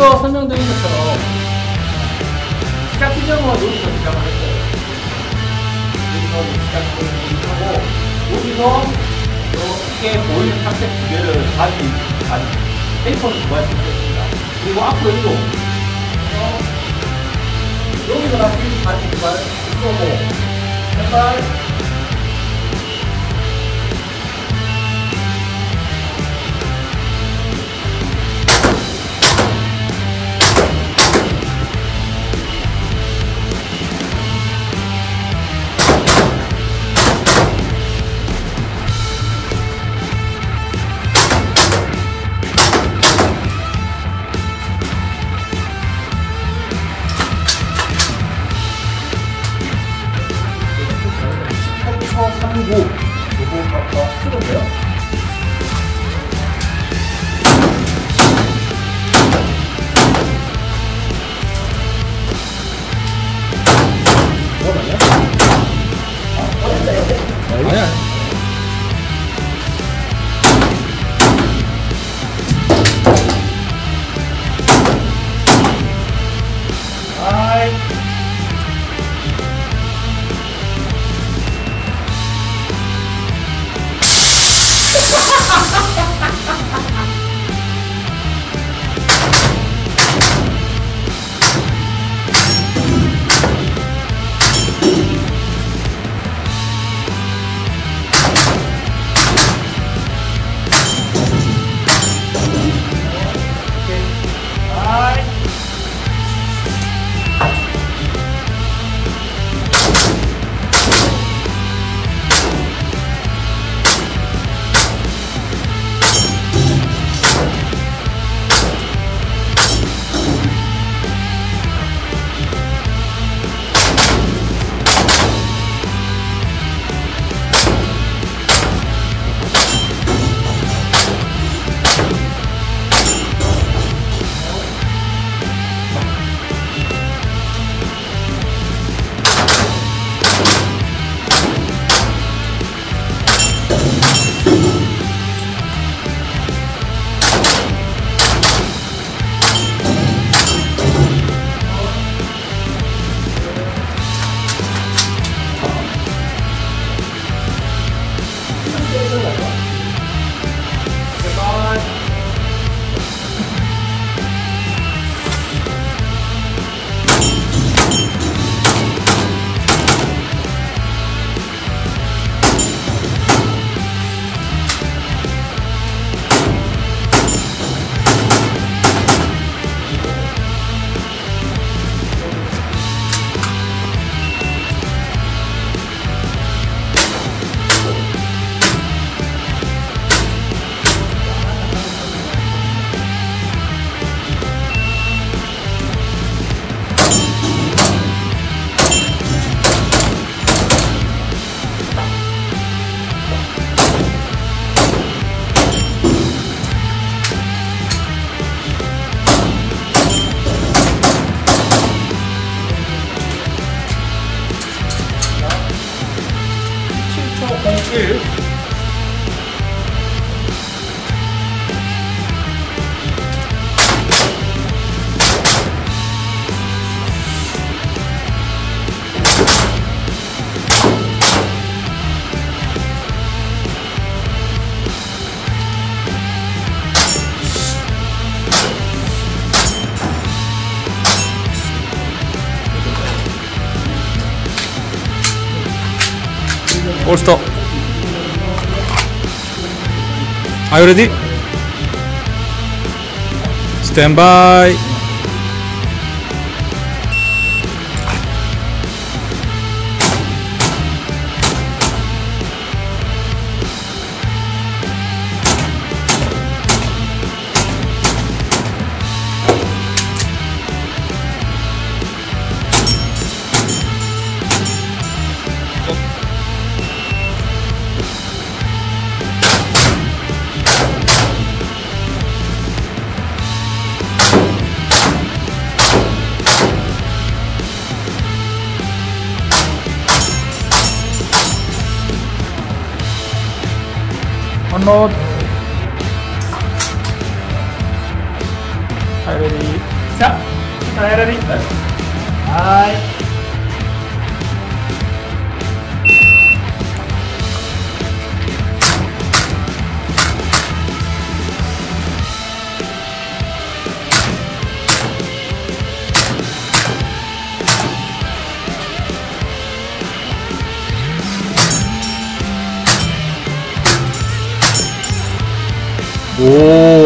앞서 설명드린 것처럼 시작 지점은 여기서 시작을 했어요. 여기서 시작을 하고 여기서 이렇게 보이는 상태 두 개를 가진 가진 페이퍼를 구할 수 있습니다. 그리고 앞으로 이동 어, 여기서 다시 가진 두발 쏘고 한 발 Hold stop. Are you ready? Stand by. 언롯はい、レディー。さあ、はい、レディー。はーい。Whoa.